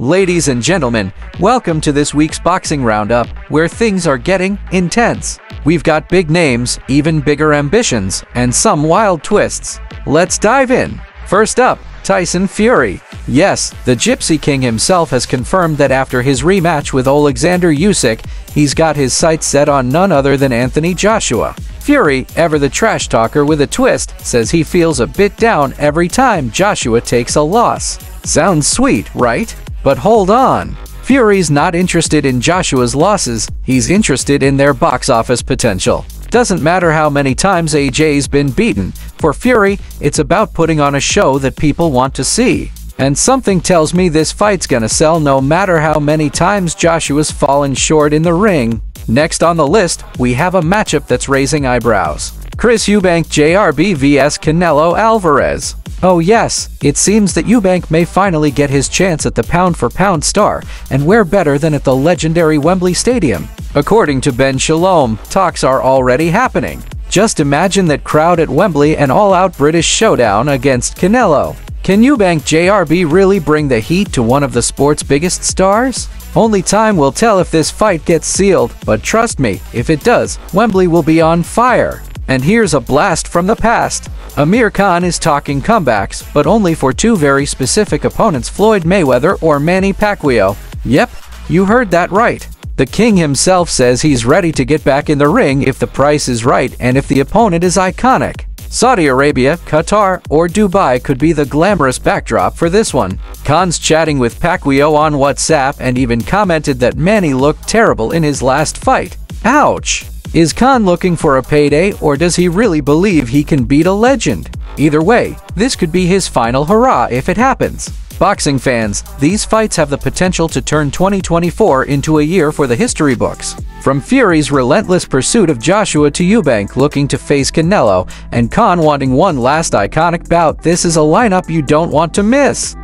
Ladies and gentlemen, welcome to this week's boxing roundup, where things are getting intense. We've got big names, even bigger ambitions, and some wild twists. Let's dive in. First up, Tyson Fury. Yes, the Gypsy King himself has confirmed that after his rematch with Oleksandr Usyk, he's got his sights set on none other than Anthony Joshua. Fury, ever the trash talker with a twist, says he feels a bit down every time Joshua takes a loss. Sounds sweet, right? But hold on. Fury's not interested in Joshua's losses, he's interested in their box office potential. Doesn't matter how many times AJ's been beaten. For Fury, it's about putting on a show that people want to see. And something tells me this fight's gonna sell no matter how many times Joshua's fallen short in the ring. Next on the list, we have a matchup that's raising eyebrows. Chris Eubank JRB vs Canelo Alvarez. Oh yes, it seems that Eubank may finally get his chance at the pound-for-pound star, and where better than at the legendary Wembley Stadium? According to Ben Shalom, talks are already happening. Just imagine that crowd at Wembley and all-out British showdown against Canelo. Can Eubank JRB really bring the heat to one of the sport's biggest stars? Only time will tell if this fight gets sealed, but trust me, if it does, Wembley will be on fire. And here's a blast from the past. Amir Khan is talking comebacks, but only for two very specific opponents Floyd Mayweather or Manny Pacquiao. Yep, you heard that right. The king himself says he's ready to get back in the ring if the price is right and if the opponent is iconic. Saudi Arabia, Qatar, or Dubai could be the glamorous backdrop for this one. Khan's chatting with Pacquiao on WhatsApp and even commented that Manny looked terrible in his last fight. Ouch! Is Khan looking for a payday or does he really believe he can beat a legend? Either way, this could be his final hurrah if it happens. Boxing fans, these fights have the potential to turn 2024 into a year for the history books. From Fury's relentless pursuit of Joshua to Eubank looking to face Canelo, and Khan wanting one last iconic bout, this is a lineup you don't want to miss.